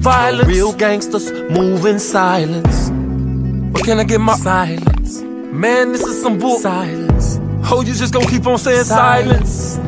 violence. Real gangsters move in silence. But can I get my silence? Man, this is some bull. Silence. Oh, you just gonna keep on saying silence. silence.